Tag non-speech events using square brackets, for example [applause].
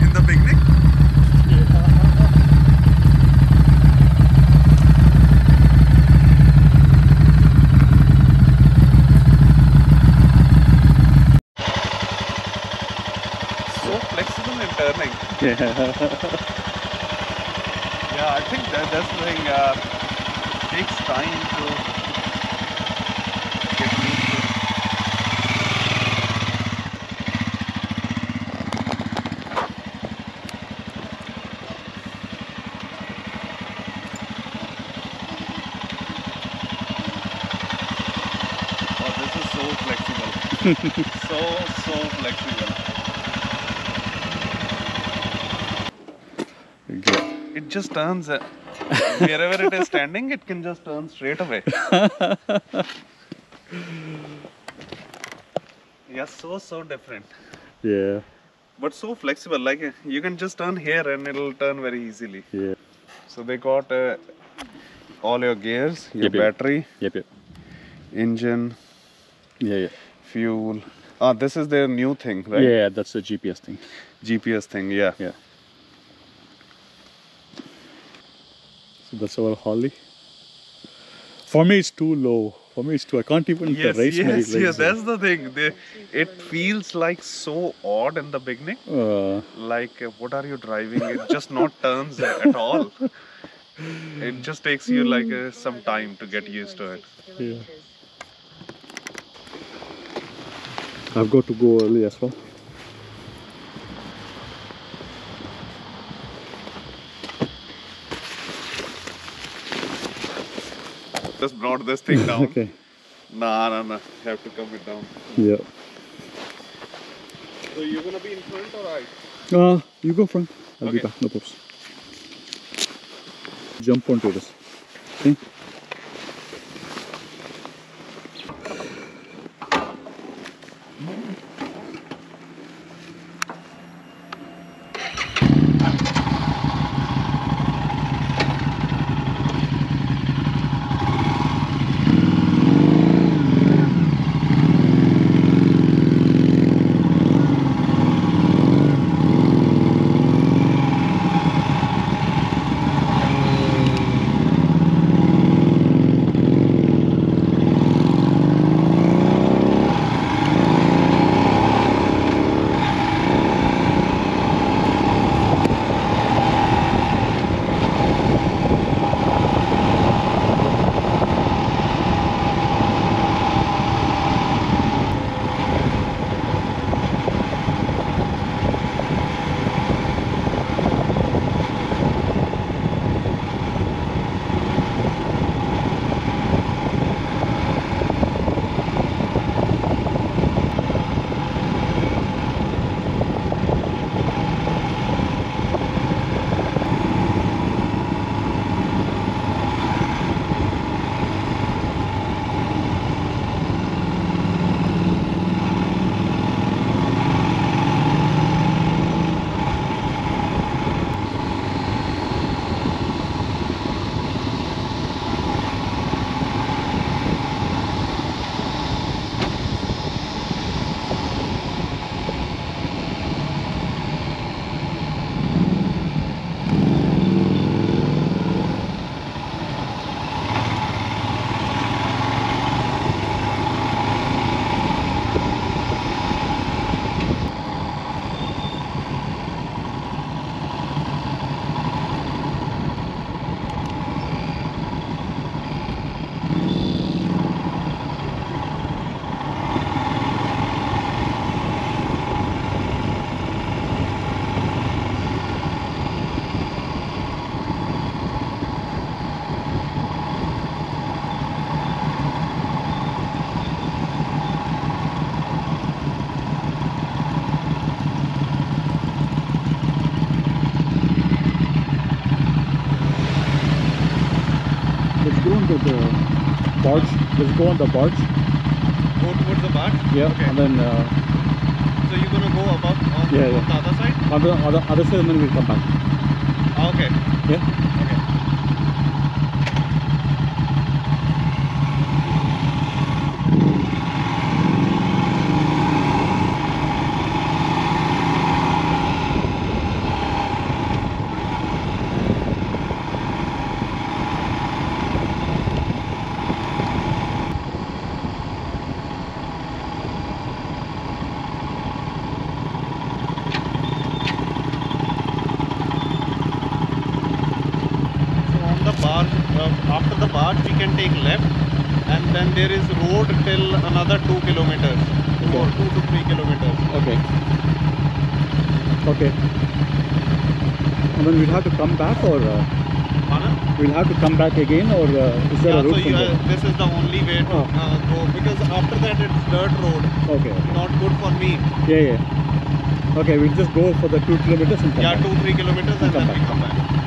in the beginning. So flexible in turning. Yeah. [laughs] Yeah, I think that that's the thing. Uh, takes time to get used to. Oh, this is so flexible. So so flexible. It just turns. Uh, wherever it is standing, it can just turn straight away. [laughs] yeah, so so different, Yeah. but so flexible. Like you can just turn here and it'll turn very easily. Yeah. So they got uh, all your gears, your yep. battery, Yep. Yep. engine, Yeah. Yeah. Fuel. Ah, this is their new thing, right? Yeah. That's the GPS thing. GPS thing. Yeah. Yeah. So that's our Harley. For me, it's too low. For me, it's too. I can't even Yes, raise my yes, legs. yeah. That's the thing. They, it feels like so odd in the beginning. Uh, like uh, what are you driving it just not [laughs] turns at all it just takes you like uh, some time to get used to it yeah. I've got to go early as well. just brought this thing down [laughs] Okay. nah nah nah have to come it down Yeah. so you're gonna be in front or right Uh, you go front. I'll be back. No problems. Jump onto this. Okay. Barge. Let's go on the barge. Go towards the barge? Yeah, Okay. and then uh, So you're gonna go above on, Yeah, on yeah. the other side? other other other side, and then we'll come back. Ah, okay. Yeah. Okay. Raj, we can take left, and then there is road till another two kilometers, two or two to three kilometers. Okay. Okay. And then we'll have to come back or uh, we'll have to come back again or uh, is there Yeah, a route so you, uh, this is the only way to Oh. uh, go because after that it's dirt road, Okay, okay. not good for me. Yeah, yeah. Okay, we'll just go for the two kilometers and come Yeah, back. two three kilometers and Come then we back. come back.